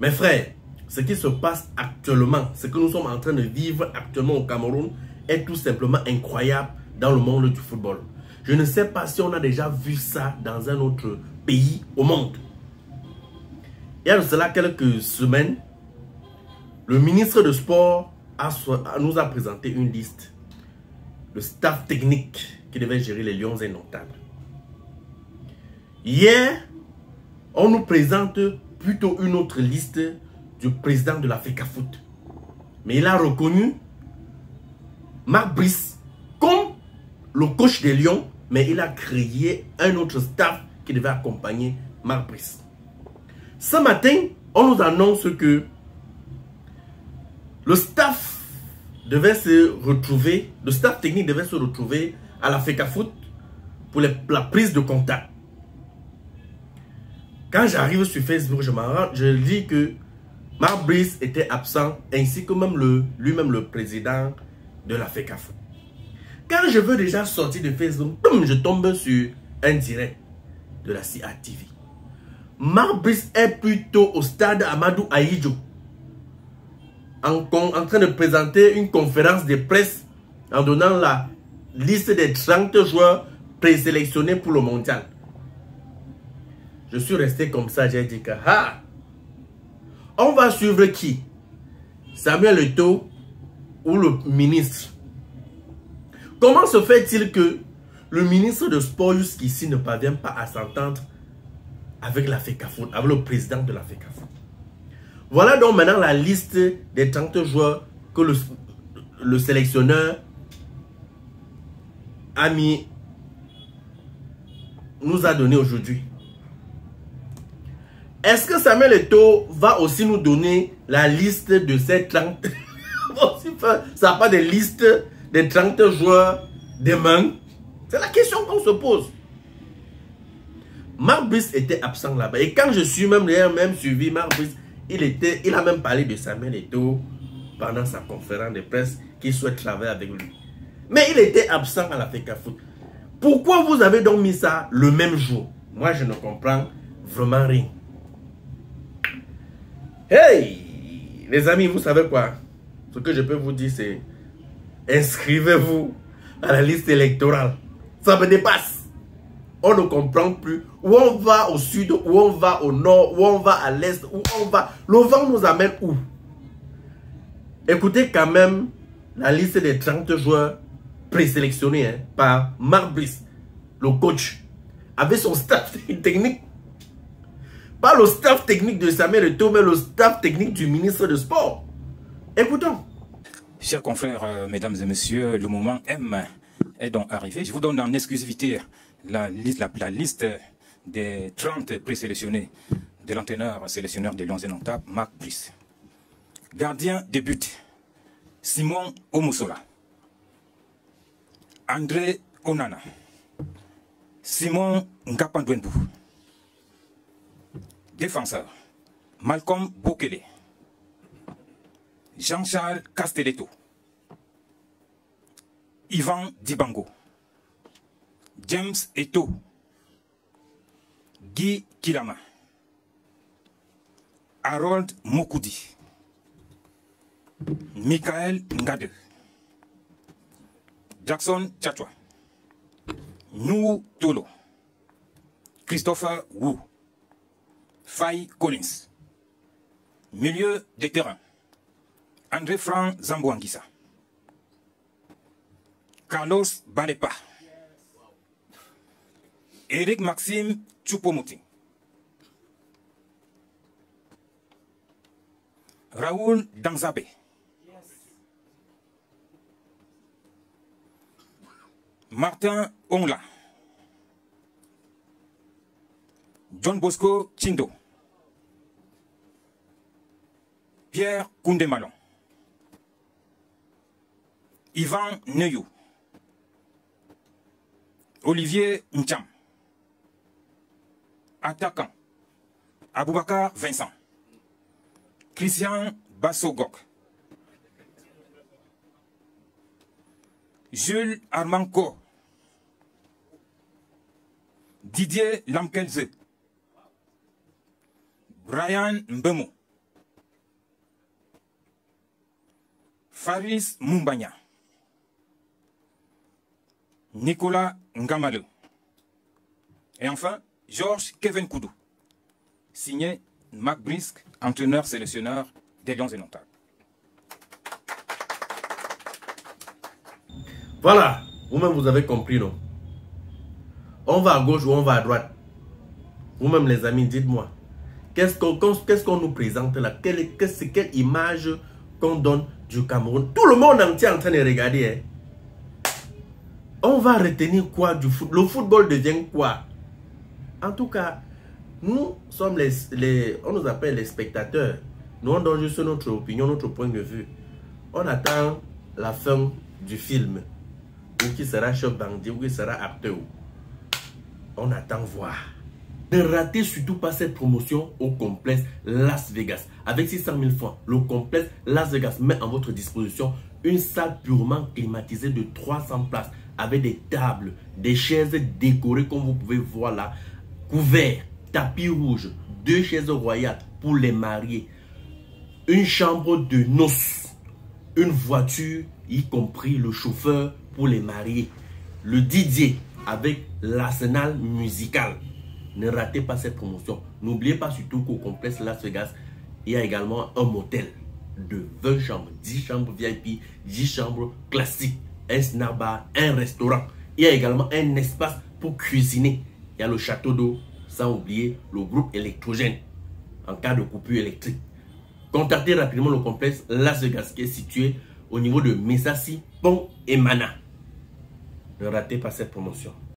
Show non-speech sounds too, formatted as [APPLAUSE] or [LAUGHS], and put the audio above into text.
Mes frères, ce qui se passe actuellement, ce que nous sommes en train de vivre actuellement au Cameroun est tout simplement incroyable dans le monde du football. Je ne sais pas si on a déjà vu ça dans un autre pays au monde. Il y a cela quelques semaines, le ministre de Sport nous a présenté une liste de staff technique qui devait gérer les Lions indomptables. Hier, on nous présente plutôt une autre liste du président de l'Africa Foot. Mais il a reconnu Marc Brice comme le coach des Lions, mais il a créé un autre staff qui devait accompagner Marc Brice. Ce matin, on nous annonce que le staff devait se retrouver, le staff technique devait se retrouver à l'Africa Foot pour la prise de contact. Quand j'arrive sur Facebook, je, je dis que Marc Brice était absent, ainsi que même lui-même le président de la FECAFO. Quand je veux déjà sortir de Facebook, je tombe sur un direct de la CATV. Marc Brice est plutôt au stade Amadou Aïdjo, en, en train de présenter une conférence de presse en donnant la liste des 30 joueurs présélectionnés pour le mondial. Je suis resté comme ça, j'ai dit que, ah, on va suivre qui? Samuel Eto'o ou le ministre? Comment se fait-il que le ministre de Sport jusqu'ici ne parvient pas à s'entendre avec la FECAFOOT, avec le président de la FECAFOOT Voilà donc maintenant la liste des 30 joueurs que le, le sélectionneur a mis, nous a donné aujourd'hui. Est-ce que Samuel Eto'o va aussi nous donner la liste de ces 30 [LAUGHS] Ça pas de liste des 30 joueurs demain C'est la question qu'on se pose. Marc Brice était absent là-bas. Et quand je suis même, même suivi Marc Brice, il, était, il a même parlé de Samuel Eto'o pendant sa conférence de presse qu'il souhaite travailler avec lui. Mais il était absent à la FECA Foot. Pourquoi vous avez donc mis ça le même jour? Moi, je ne comprends vraiment rien. Hey Les amis, vous savez quoi? Ce que je peux vous dire, c'est inscrivez-vous à la liste électorale. Ça me dépasse. On ne comprend plus où on va au sud, où on va au nord, où on va à l'est, où on va. Le vent nous amène où? Écoutez quand même la liste des 30 joueurs présélectionnés hein, par Marc Brice, le coach, avec son staff technique pas le staff technique de Samuel Eto'o, mais le staff technique du ministre de Sport. Écoutons. Chers confrères, euh, mesdames et messieurs, le moment M est donc arrivé. Je vous donne en exclusivité la liste, des 30 présélectionnés de l'entraîneur sélectionneur des Lions et Marc Brice. Gardien de but, Simon Omusola. André Onana. Simon Ngapandwenbou. Défenseur. Malcolm Bokele. Jean-Charles Castelletto. Ivan Dibango. James Eto. Guy Kilama. Harold Mokoudi. Michael Ngade. Jackson Chachwa. Nou Tolo. Christopher Wu. Faye Collins. Milieu de terrain. André Franck Zambouanguissa. Carlos Balepa. Eric Maxime Chupomouti. Raoul Danzabe. Martin Ongla. John Bosco Chindo. Pierre Koundé-Malon. Ivan Neyou. Olivier Ncham. Attaquant. Aboubakar Vincent. Christian Bassogok. Jules Armanco. Didier Lamkelze. Brian Mbemo. Faris Mumbanya, Nicolas Ngamale, et enfin Georges Kevin Koudou, signé Marc Brisk, entraîneur sélectionneur des Lions et Notables. Voilà, vous-même vous avez compris, non? On va à gauche ou on va à droite? Vous-même les amis, dites-moi. Qu'est-ce qu'on nous présente là? Quelle image qu'on donne du Cameroun Tout le monde entier est en train de regarder. Hein. On va retenir quoi du foot? Le football devient quoi? En tout cas, nous sommes les, On nous appelle les spectateurs. Nous, on donne juste notre opinion, notre point de vue. On attend la fin du film. Ou qui sera chef bandit, ou qui sera acteur. On attend voir. Ne ratez surtout pas cette promotion au complexe Las Vegas. Avec 600 000 francs, le complexe Las Vegas met en votre disposition une salle purement climatisée de 300 places avec des tables, des chaises décorées comme vous pouvez voir là, couverts, tapis rouge, deux chaises royales pour les mariés, une chambre de noces, une voiture, y compris le chauffeur pour les mariés, le Didier avec l'arsenal musical. Ne ratez pas cette promotion. N'oubliez pas surtout qu'au complexe Las Vegas, il y a également un motel de 20 chambres, 10 chambres VIP, 10 chambres classiques, un snack bar, un restaurant. Il y a également un espace pour cuisiner. Il y a le château d'eau, sans oublier le groupe électrogène en cas de coupure électrique. Contactez rapidement le complexe Las Vegas qui est situé au niveau de Messassi, Pont et Mana. Ne ratez pas cette promotion.